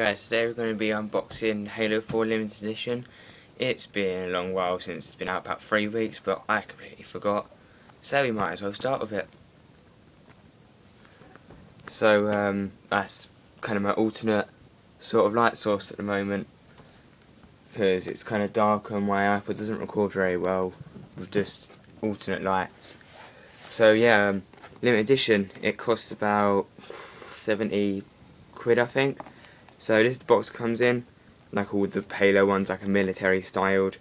Guys, today we're going to be unboxing Halo 4 Limited Edition. It's been a long while since it's been out, about three weeks, but I completely forgot. So we might as well start with it. So, um, that's kind of my alternate sort of light source at the moment. Because it's kind of dark and my iPod doesn't record very well with just alternate lights. So yeah, um, limited edition, it costs about 70 quid I think. So this box comes in, like all the Halo ones, like a military styled.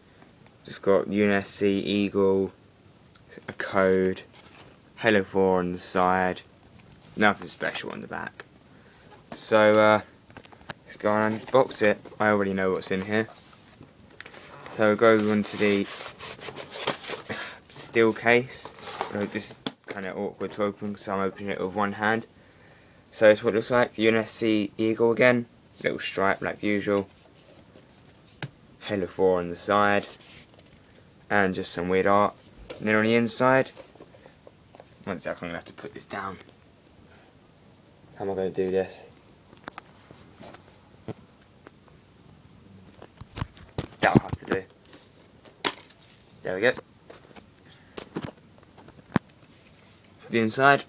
Just got UNSC Eagle, a code, Halo 4 on the side, nothing special on the back. So uh, let's go and unbox it. I already know what's in here. So go onto the steel case. So this is kind of awkward to open, so I'm opening it with one hand. So it's what it looks like. UNSC Eagle again little stripe like usual. Halo 4 on the side. And just some weird art. And then on the inside, one sec, I'm going to have to put this down. How am I going to do this? That'll have to do. There we go. The inside,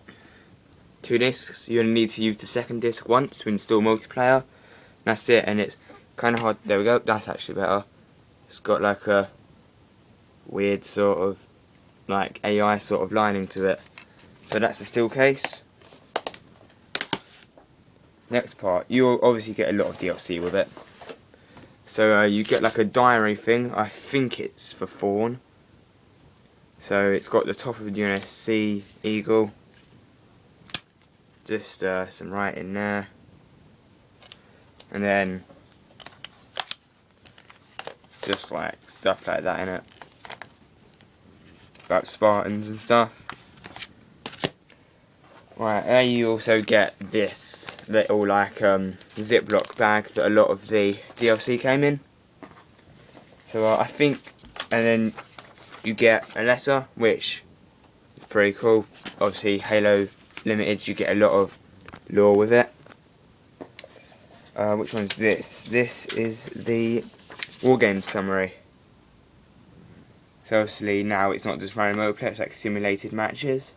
two discs. Going to need to use the second disc once to install multiplayer. That's it, and it's kind of hard. There we go. That's actually better. It's got like a weird sort of like AI sort of lining to it. So that's the steel case. Next part, you obviously get a lot of DLC with it. So uh, you get like a diary thing. I think it's for Fawn. So it's got the top of the UNSC Eagle. Just uh, some writing there and then just like stuff like that in it about Spartans and stuff. Right and you also get this little like um, ziploc bag that a lot of the DLC came in. So uh, I think and then you get a letter which is pretty cool. Obviously Halo Limited you get a lot of lore with it uh, which one's this? This is the Wargame summary. So obviously now it's not just random multiplayer, it's like simulated matches.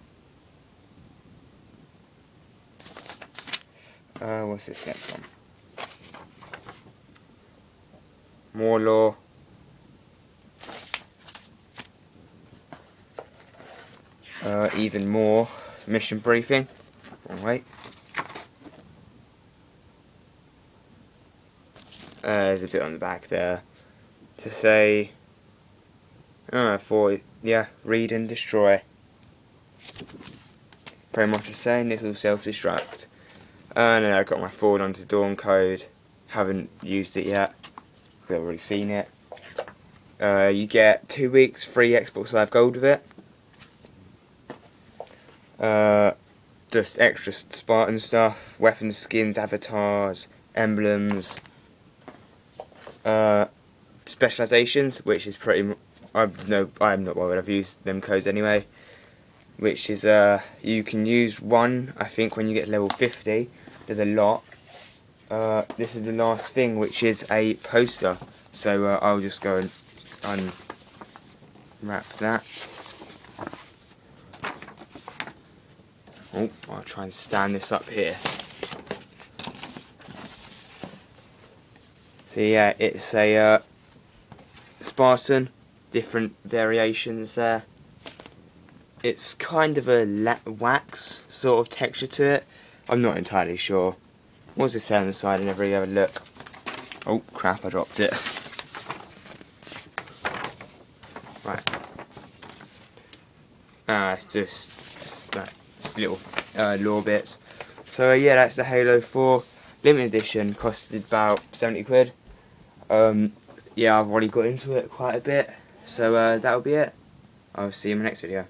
Uh, what's this next one? More lore. Uh, even more mission briefing. Oh, wait. Uh, there's a bit on the back there to say, uh, for, yeah, read and destroy. Pretty much the same, will self-destruct. And then I got my Forward Unto Dawn code, haven't used it yet, I've already seen it. Uh, you get two weeks free Xbox Live Gold with it. Uh, just extra Spartan stuff, weapon skins, avatars, emblems, uh, specializations, which is pretty. I've no, I'm not worried. I've used them codes anyway. Which is uh, you can use one. I think when you get level 50, there's a lot. Uh, this is the last thing, which is a poster. So uh, I'll just go and unwrap that. Oh, I'll try and stand this up here. So yeah, it's a uh, Spartan, different variations there. It's kind of a wax sort of texture to it. I'm not entirely sure. What does it say on the side? I never really have a look. Oh crap, I dropped it. right. Ah, it's just, just like little uh, lore bits. So uh, yeah, that's the Halo 4 limited edition. Costed about 70 quid. Um, yeah, I've already got into it quite a bit. So uh, that'll be it. I'll see you in my next video.